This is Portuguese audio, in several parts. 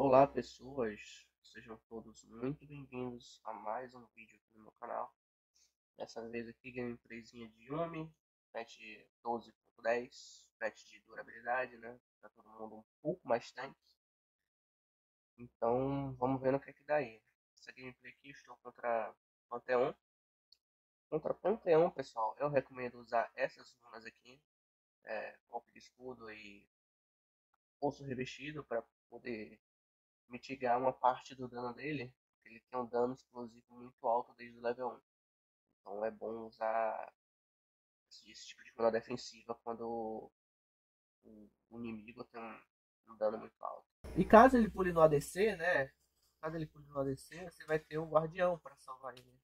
Olá pessoas, sejam todos muito bem-vindos a mais um vídeo aqui no meu canal. Dessa vez aqui gameplayzinha de Yumi, patch 12.10, patch de durabilidade, né? Tá todo mundo um pouco mais tanque. Então vamos ver no que é que dá aí. Essa gameplay aqui estou contra Pantheon. Contra Pantheon, pessoal, eu recomendo usar essas runas aqui. É, golpe de escudo e pulso revestido para poder mitigar uma parte do dano dele. Ele tem um dano explosivo muito alto desde o level 1. Então é bom usar esse tipo de runa defensiva quando o inimigo tem um, um dano muito alto. E caso ele pule no ADC, né? Caso ele pule no ADC, você vai ter o guardião para salvar ele.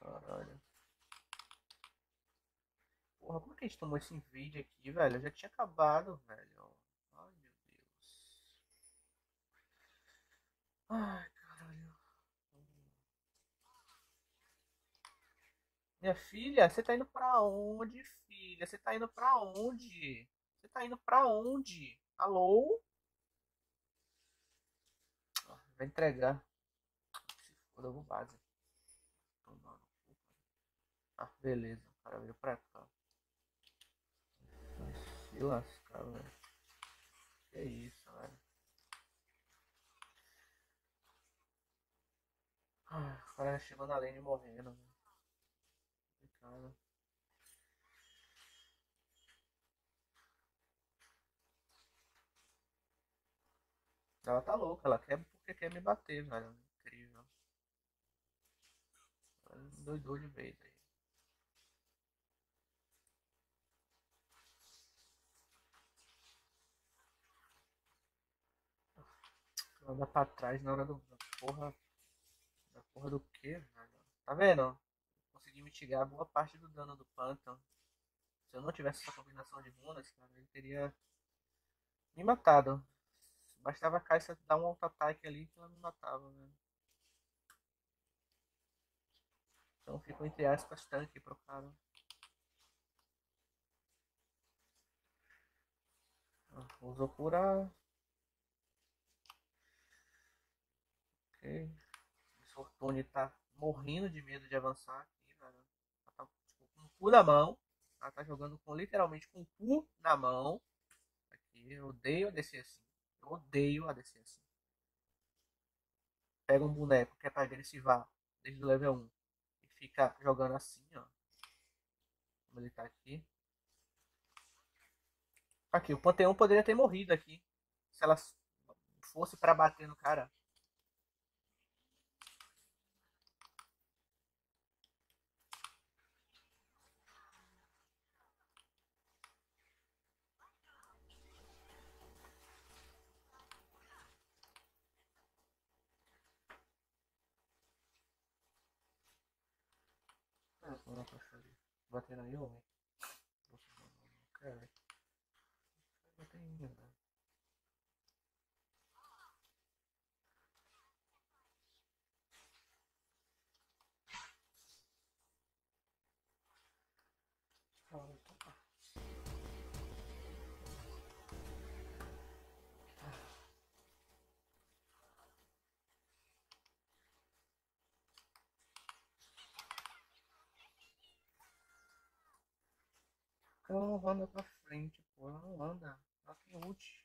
Caralho. Porra, como que a gente tomou esse vídeo aqui, velho? Eu já tinha acabado, velho. Ai, meu Deus. Ai, caralho. Minha filha, você tá indo pra onde, filha? Você tá indo pra onde? Você tá indo pra onde? Alô? Vai entregar. Se foda, eu vou base. Ah, beleza. O cara veio pra cá. Se lascar, velho. Que isso, velho. Ah, o cara chegou na lane morrendo, velho. Ela tá louca, ela quer porque quer me bater, velho. Incrível. Ela doidou de vez aí. Anda pra trás na hora do. Da porra. Da porra do que? Tá vendo? Consegui mitigar boa parte do dano do Phantom. Se eu não tivesse essa combinação de runas, cara, ele teria me matado. Bastava a Caixa dar um auto-ataque ali que ela me matava, né? Então fico entre aspas tanque pro cara. Ah, usou cura Ok. O Sortone tá morrendo de medo de avançar aqui, velho. Ela tá tipo, com o cu na mão. Ela tá jogando com literalmente com o cu na mão. Aqui, eu odeio a DC assim. Eu odeio a DC assim. Pega um boneco que é pra agressivar desde o level 1 e fica jogando assim, ó. Como ele tá aqui. Aqui, o Panteão poderia ter morrido aqui. Se ela fosse para bater no cara. Agora pra fazer. Bater aí, homem. Não quero. Bater em mim, né? Ela não anda pra frente, pô. Ela não anda. Ela tem ult.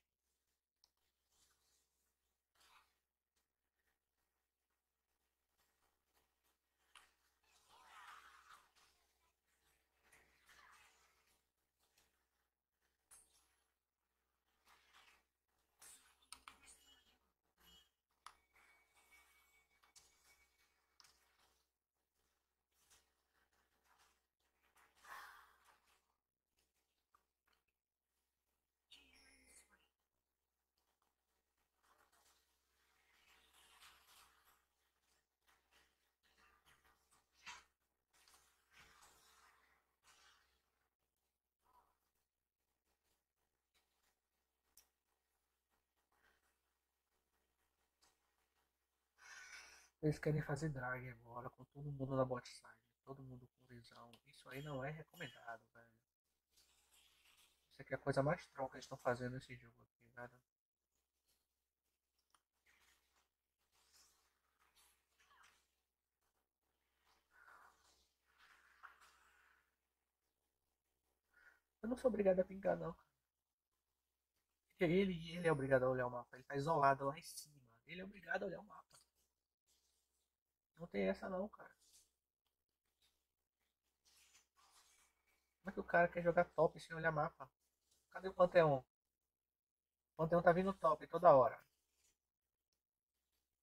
Eles querem fazer drag agora com todo mundo na bot side, todo mundo com visão. Isso aí não é recomendado, velho. que é a coisa mais troca que eles estão fazendo nesse jogo aqui. Eu não sou obrigado a pingar, não. Ele, ele é obrigado a olhar o mapa. Ele tá isolado lá em cima. Ele é obrigado a olhar o mapa. Não tem essa não, cara. Como é que o cara quer jogar top sem olhar mapa? Cadê o Panteão? O Panteão tá vindo top toda hora.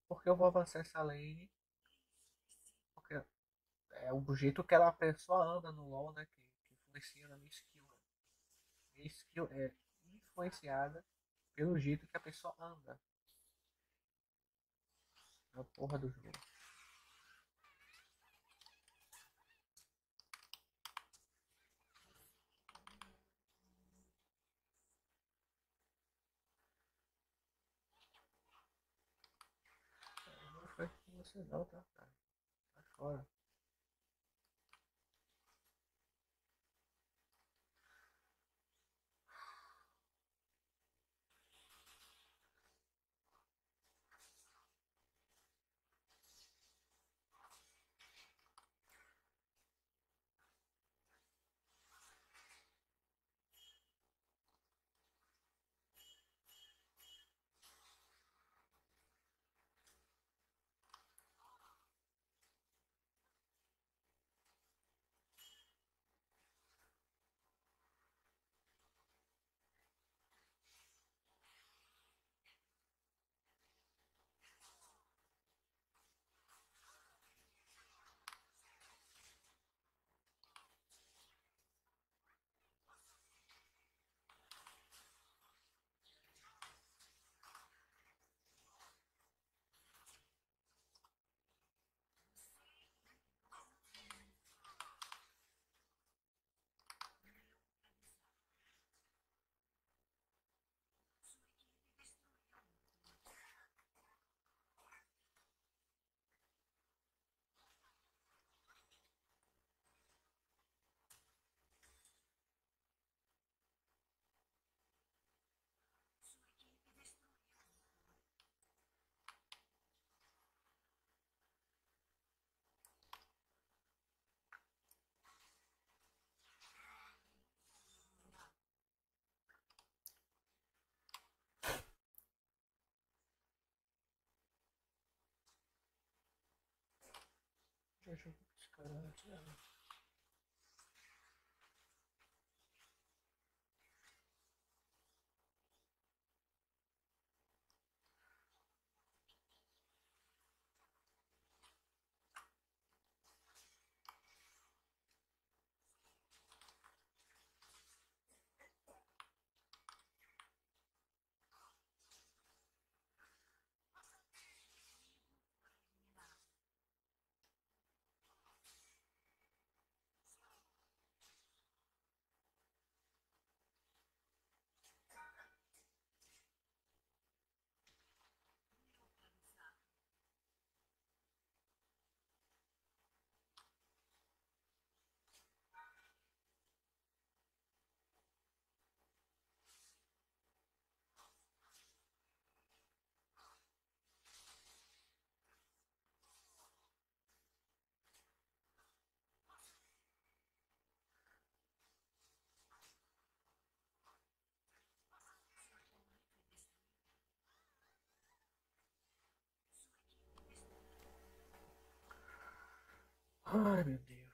Porque eu vou avançar essa lane. Porque é o jeito que a pessoa anda no LoL, né? Que, que influencia na minha skill. Né? Minha skill é influenciada pelo jeito que a pessoa anda. Na porra do jogo. Não foi com você não, tá, fora. Deixa eu ver esse cara aqui, ó. Ai, meu Deus.